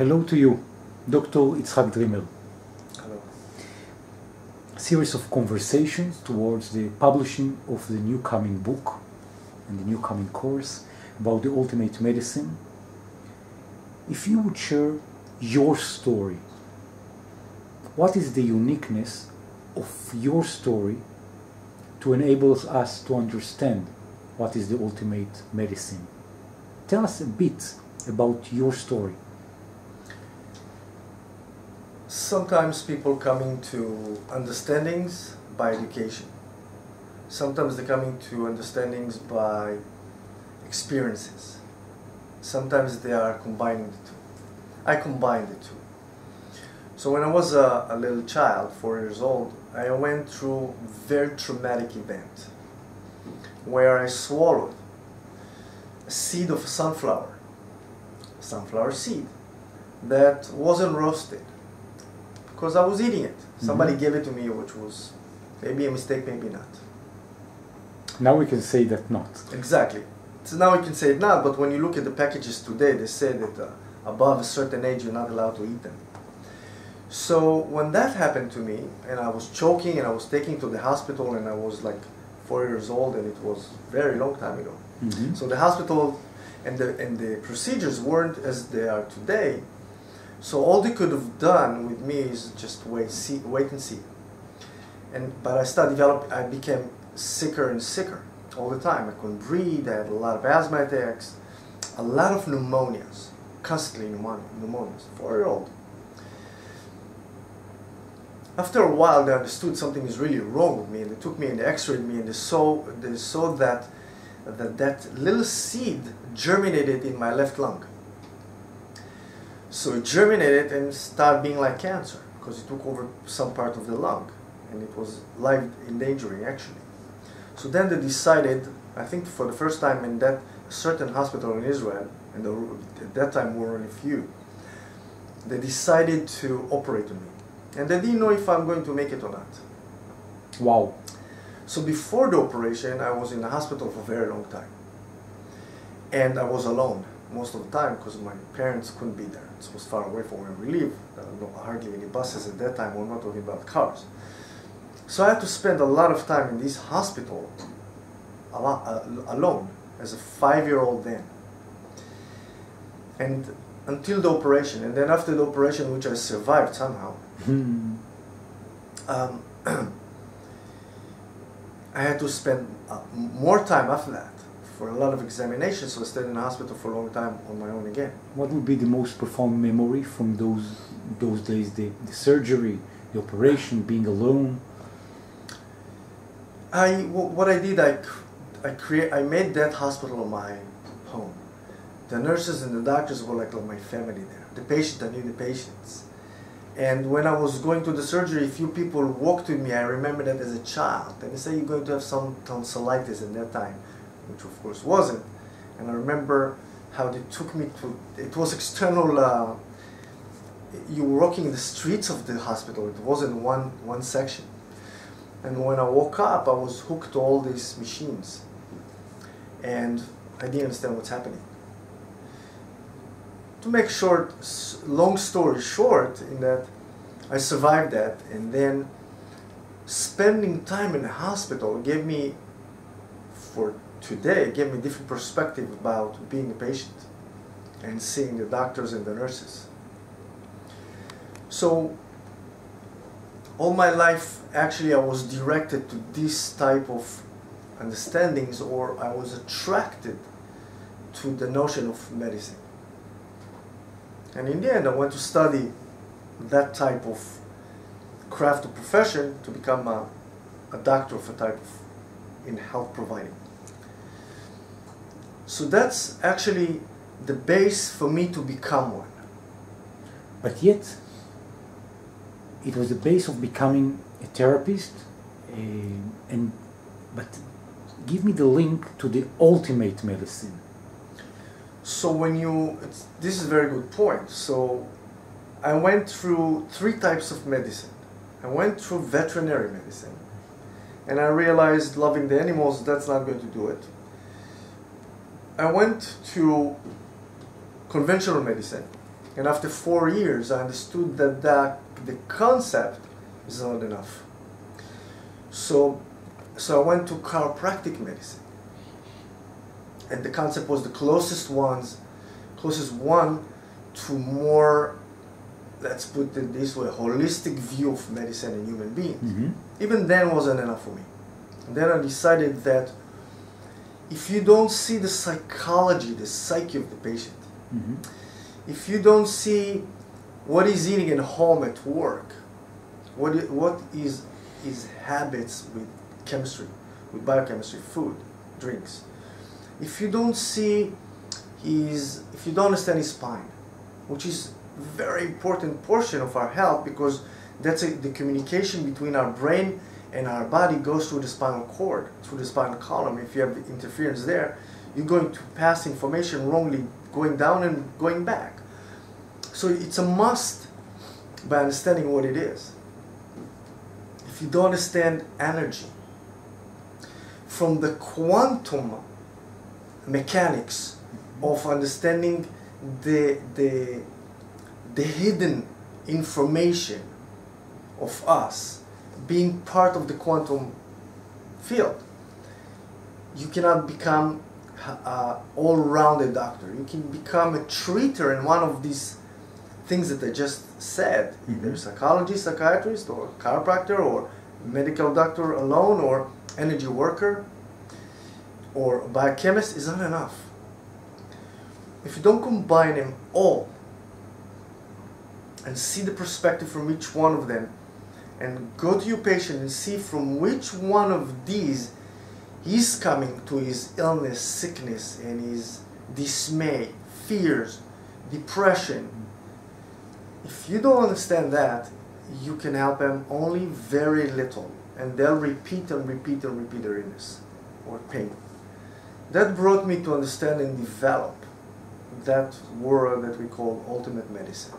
Hello to you, Dr. Itzhak Dreamer. Hello. series of conversations towards the publishing of the new coming book and the new coming course about the ultimate medicine. If you would share your story, what is the uniqueness of your story to enable us to understand what is the ultimate medicine? Tell us a bit about your story. Sometimes people coming to understandings by education. Sometimes they're coming to understandings by experiences. Sometimes they are combining the two. I combine the two. So when I was a, a little child, four years old, I went through a very traumatic event where I swallowed a seed of sunflower, sunflower seed, that wasn't roasted because I was eating it. Somebody Mhm. gave it to me, which was maybe a mistake, maybe not. Now we can say that not. Exactly. So now we can say it not, but when you look at the packages today, they say that uh, above a certain age you're not allowed to eat them. So when that happened to me, and I was choking, and I was taken to the hospital, and I was like four years old, and it was very long time ago. Mhm. So the hospital and the and the procedures weren't as they are today. So all they could have done with me is just wait, see, wait and see. And but I started developing. I became sicker and sicker all the time. I couldn't breathe. I had a lot of asthma attacks, a lot of pneumonias, constantly pneumonia, pneumonias. Four year old. After a while, they understood something is really wrong with me, and they took me and they X-rayed me, and they saw they saw that that that little seed germinated in my left lung. So it germinated and started being like cancer because it took over some part of the lung, and it was life endangering actually. So then they decided, I think for the first time in that certain hospital in Israel, and the, at that time were only few, they decided to operate on me, and they didn't know if I'm going to make it or not. Wow. So before the operation, I was in the hospital for a very long time. And I was alone most of the time because my parents couldn't be there. It was far away from where we live. There no, hardly any buses at that time. We're not talking about cars. So I had to spend a lot of time in this hospital lot, uh, alone as a five-year-old then. And until the operation, and then after the operation, which I survived somehow, um, I had to spend uh, more time after that for a lot of examinations. So I stayed in the hospital for a long time on my own again. What would be the most profound memory from those those days? The, the surgery, the operation, being alone. I what I did I I create I made that hospital my home. The nurses and the doctors were like, like my family there. The patient I knew the patients. And when I was going to the surgery, a few people walked with me. I remember that as a child. And they say you're going to have some tonsillitis in that time, which of course wasn't. And I remember how they took me to. It was external. Uh, you were walking in the streets of the hospital. It wasn't one one section. And when I woke up, I was hooked to all these machines. And I didn't understand what's happening. To make short, long story short, in that I survived that, and then spending time in the hospital gave me, for today, gave me a different perspective about being a patient and seeing the doctors and the nurses. So all my life actually I was directed to this type of understandings or I was attracted to the notion of medicine. And in the end I went to study that type of craft or profession to become a, a doctor of a type of in health providing. So that's actually the base for me to become one. But yet, it was the base of becoming a therapist. Uh, and but give me the link to the ultimate medicine. So when you, this is a very good point. So I went through three types of medicine. I went through veterinary medicine, and I realized loving the animals that's not going to do it. I went to conventional medicine, And after four years, I understood that, that the concept is not enough. So, so I went to chiropractic medicine. And the concept was the closest ones, closest one to more, let's put it this way, holistic view of medicine and human beings. Mhm. Even then wasn't enough for me. And then I decided that if you don't see the psychology, the psyche of the patient, Mhm. if you don't see what he's eating at home at work, what what is his habits with chemistry, with biochemistry, food, drinks, if you don't see his, if you don't understand his spine, which is very important portion of our health because that's a, the communication between our brain and our body goes through the spinal cord, through the spinal column. If you have interference there, you're going to pass information wrongly going down and going back. So it's a must by understanding what it is. If you don't understand energy, from the quantum mechanics of understanding the, the, the hidden information of us being part of the quantum field, you cannot become uh, all-rounded doctor. You can become a treater in one of these things that I just said, either Mhm. psychologist, psychiatrist, or chiropractor, or medical doctor alone, or energy worker, or biochemist is not enough. If you don't combine them all and see the perspective from each one of them, and go to your patient and see from which one of these he's coming to his illness, sickness, and his dismay, fears, depression. If you don't understand that, you can help them only very little, and they'll repeat and repeat and repeat their illness or pain. That brought me to understand and develop that world that we call ultimate medicine.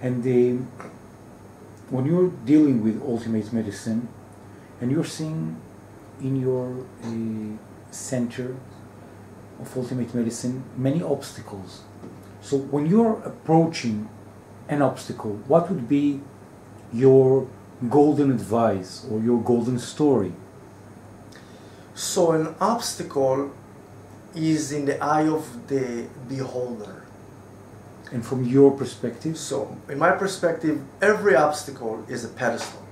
And um, when you're dealing with ultimate medicine, and you're seeing in your uh, center of ultimate medicine many obstacles. So when you're approaching an obstacle, what would be your golden advice or your golden story? So an obstacle is in the eye of the beholder. And from your perspective, So in my perspective, every obstacle is a pedestal,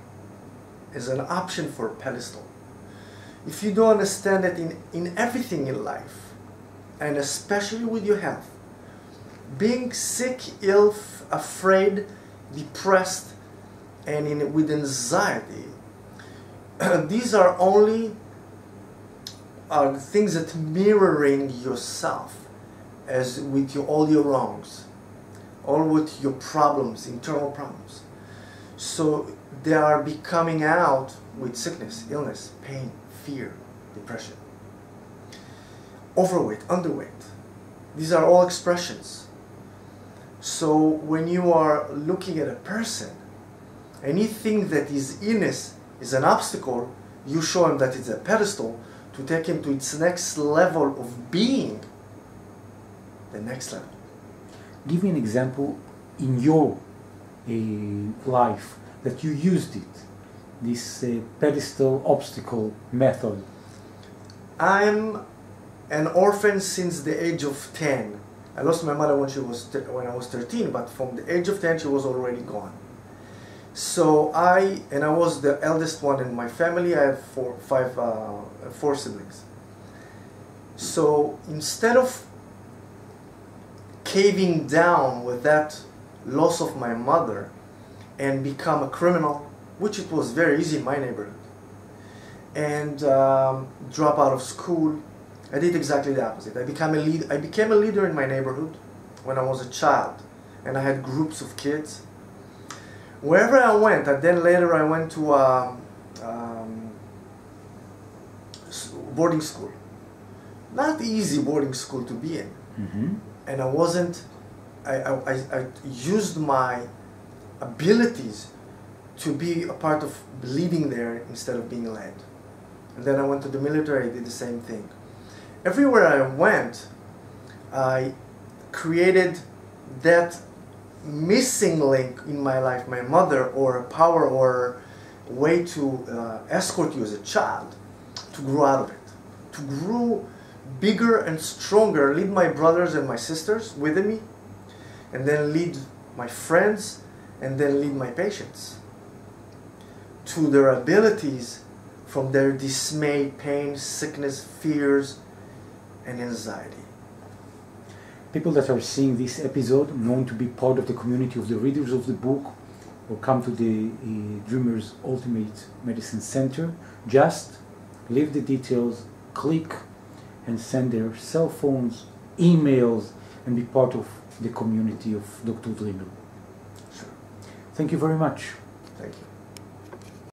is an option for a pedestal. If you don't understand that in, in everything in life, and especially with your health, being sick, ill, afraid, depressed, and in, with anxiety, these are only are things that mirroring yourself as with your, all your wrongs, all with your problems, internal problems. So they are becoming out with sickness, illness, pain, fear, depression. Overweight, underweight. These are all expressions. So when you are looking at a person anything that is illness is an obstacle, you show him that it's a pedestal to take him to its next level of being. The next level. Give me an example in your uh, life that you used it, this uh, pedestal obstacle method. I'm an orphan since the age of 10. I lost my mother when she was when I was 13, but from the age of 10 she was already gone. So I and I was the eldest one in my family. I have four, five, uh, four siblings. So instead of caving down with that loss of my mother and become a criminal, which it was very easy in my neighborhood, and um, drop out of school. I did exactly the opposite. I became a lead. I became a leader in my neighborhood when I was a child, and I had groups of kids. Wherever I went, and then later I went to um, um, boarding school. Not easy boarding school to be in Mm-hmm. And I wasn't. I, I, I- used my abilities to be a part of leading there instead of being led. And then I went to the military. Did the same thing. Everywhere I went, I created that missing link in my life, my mother, or a power or way to uh, escort you as a child, to grow out of it, to grow bigger and stronger, lead my brothers and my sisters with me, and then lead my friends, and then lead my patients to their abilities from their dismay, pain, sickness, fears, and anxiety. People that are seeing this episode want to be part of the community of the readers of the book or come to the uh, Dreamers Ultimate Medicine Center, just leave the details, click, and send their cell phones, emails, and be part of the community of Dr. Dreamer. Sure. Thank you very much. Thank you.